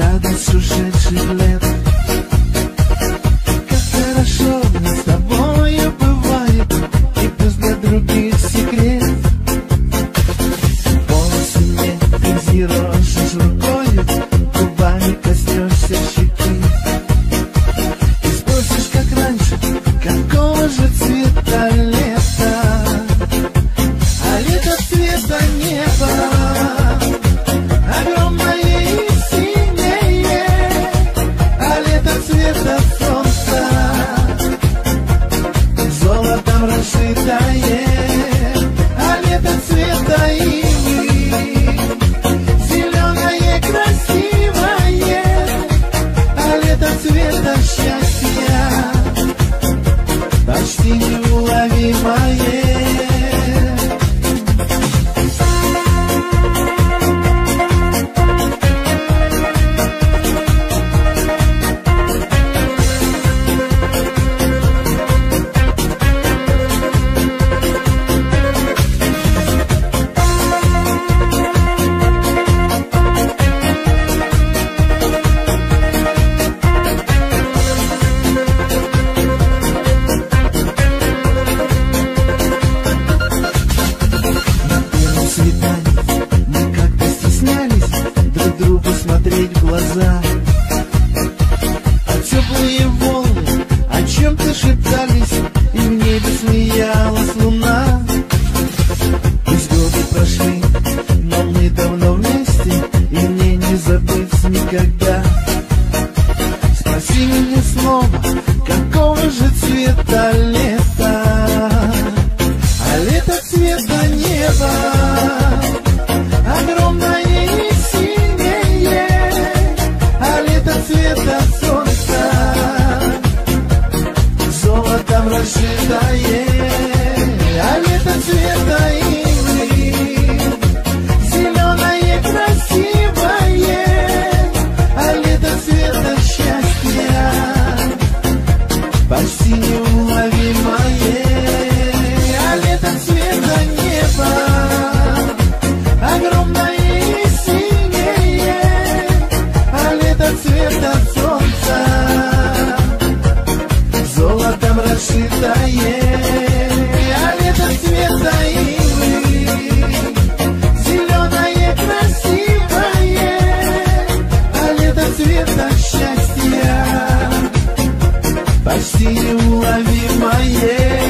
радость ушедших лет. Как хорошо нам с тобою бывает, и пусть для других секрет. Полосами ты зеро шашлыком. Лето цвета смотреть в глаза. А теплые волны о чем-то шептались И в небе смеялась луна. Пусть годы прошли, но мы давно вместе И мне не забыть никогда. Спроси меня снова, какого же цвета Золотом расшитое А лето цвета ивы до цвета счастья Почти неуловимое.